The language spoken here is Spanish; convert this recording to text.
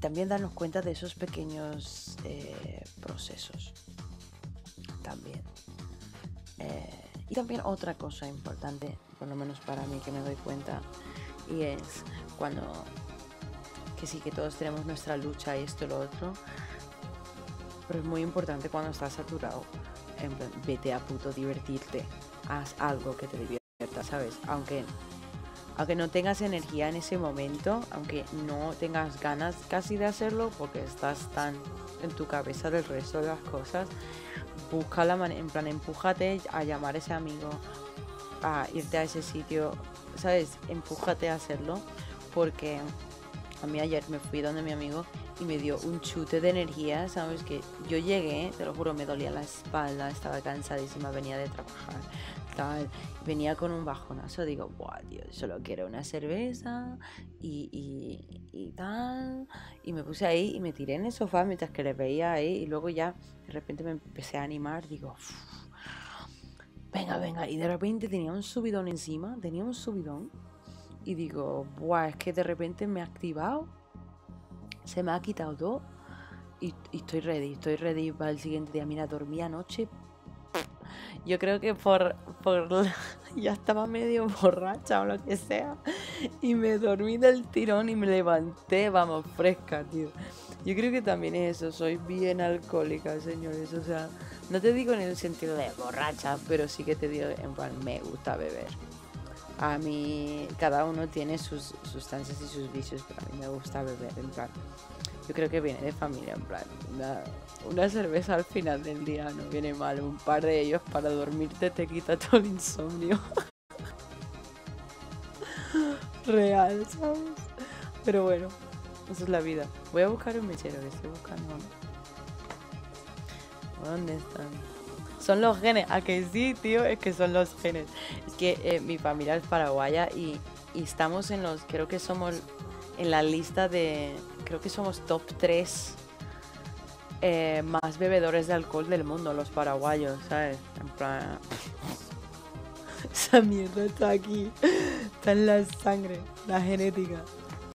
también darnos cuenta de esos pequeños eh, procesos. También. Eh, y también otra cosa importante, por lo menos para mí que me doy cuenta, y es cuando, que sí que todos tenemos nuestra lucha y esto y lo otro, pero es muy importante cuando estás saturado, en plan, vete a puto divertirte, haz algo que te divierta, ¿sabes? Aunque, aunque no tengas energía en ese momento, aunque no tengas ganas casi de hacerlo, porque estás tan en tu cabeza del resto de las cosas, busca la manera, en plan, empújate a llamar a ese amigo, a irte a ese sitio, ¿sabes? Empújate a hacerlo, porque a mí ayer me fui donde mi amigo y me dio un chute de energía, ¿sabes? Que yo llegué, te lo juro, me dolía la espalda, estaba cansadísima, venía de trabajar, venía con un bajonazo, digo, buah, tío, solo quiero una cerveza y, y, y tal, y me puse ahí y me tiré en el sofá mientras que le veía ahí y luego ya de repente me empecé a animar, digo, venga, venga, y de repente tenía un subidón encima, tenía un subidón y digo, buah, es que de repente me ha activado se me ha quitado todo y, estoy ready, estoy ready para el siguiente día. Mira, dormí anoche. Yo creo que por, por ya estaba medio borracha o lo que sea. Y me dormí del tirón y me levanté, vamos, fresca, tío. Yo creo que también es eso, soy bien alcohólica, señores. O sea, no te digo en el sentido de borracha, pero sí que te digo en plan, me gusta beber. A mí, cada uno tiene sus sustancias y sus vicios, pero a mí me gusta beber, en plan. Yo creo que viene de familia, en plan. Una, cerveza al final del día no viene mal. Un par de ellos para dormirte te quita todo el insomnio. Real, ¿sabes? Pero bueno, esa es la vida. Voy a buscar un mechero que estoy buscando. ¿Dónde están? Son los genes. ¿A que sí, tío? Es que son los genes. Es que eh, mi familia es paraguaya y, y estamos en los. Creo que somos en la lista de creo que somos top 3 eh, más bebedores de alcohol del mundo, los paraguayos, ¿sabes? En plan... Esa mierda está aquí, está en la sangre, la genética.